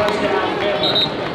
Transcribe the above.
Obrigado,